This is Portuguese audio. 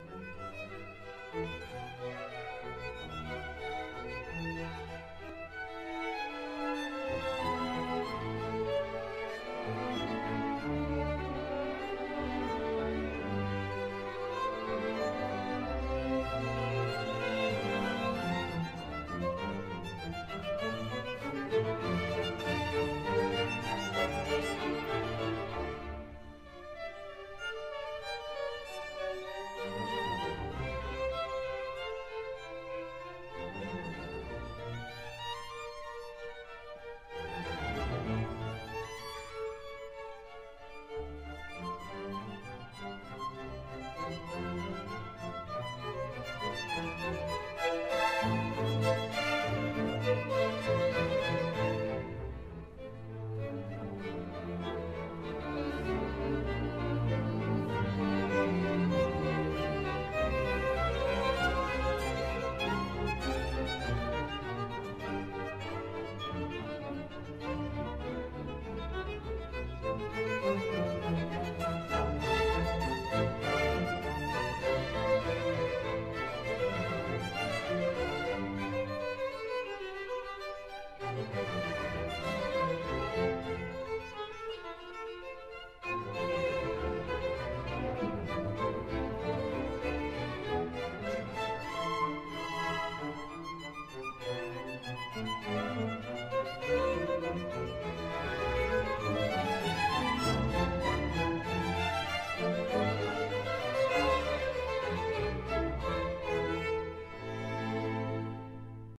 Música